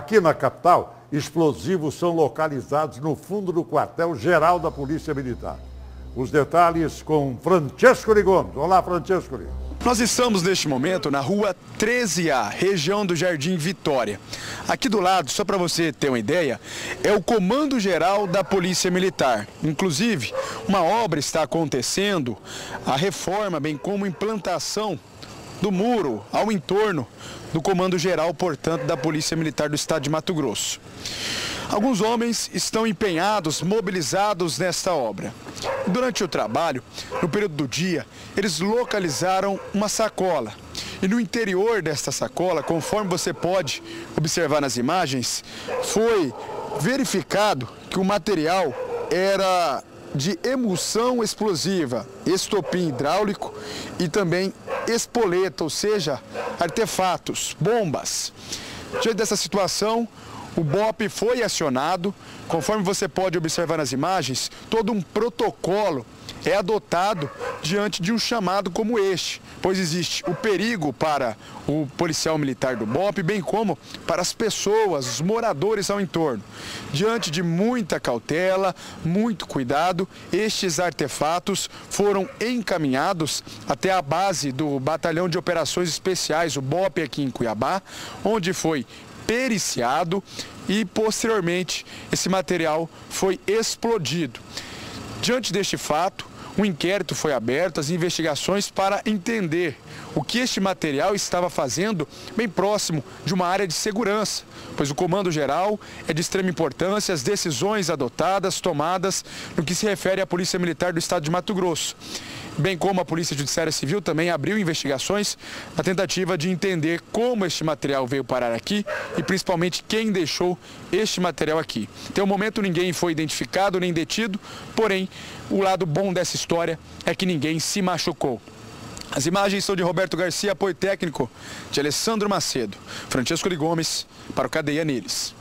Aqui na capital, explosivos são localizados no fundo do quartel-geral da Polícia Militar. Os detalhes com Francesco Gomes. Olá, Francesco. Nós estamos neste momento na rua 13A, região do Jardim Vitória. Aqui do lado, só para você ter uma ideia, é o Comando Geral da Polícia Militar. Inclusive, uma obra está acontecendo, a reforma, bem como implantação do muro ao entorno do Comando Geral, portanto, da Polícia Militar do Estado de Mato Grosso. Alguns homens estão empenhados, mobilizados nesta obra. Durante o trabalho, no período do dia, eles localizaram uma sacola. E no interior desta sacola, conforme você pode observar nas imagens, foi verificado que o material era de emulsão explosiva, estopim hidráulico e também espoleta, ou seja, artefatos, bombas. Diante dessa situação, o BOP foi acionado, conforme você pode observar nas imagens, todo um protocolo é adotado diante de um chamado como este, pois existe o perigo para o policial militar do BOP, bem como para as pessoas, os moradores ao entorno. Diante de muita cautela, muito cuidado, estes artefatos foram encaminhados até a base do Batalhão de Operações Especiais, o BOP aqui em Cuiabá, onde foi periciado e posteriormente esse material foi explodido. Diante deste fato, um inquérito foi aberto, as investigações para entender o que este material estava fazendo bem próximo de uma área de segurança, pois o comando geral é de extrema importância as decisões adotadas, tomadas no que se refere à Polícia Militar do Estado de Mato Grosso bem como a Polícia Judiciária Civil também abriu investigações na tentativa de entender como este material veio parar aqui e principalmente quem deixou este material aqui. Até o momento ninguém foi identificado nem detido, porém o lado bom dessa história é que ninguém se machucou. As imagens são de Roberto Garcia, apoio técnico de Alessandro Macedo. Francesco de Gomes, para o Cadeia Neles.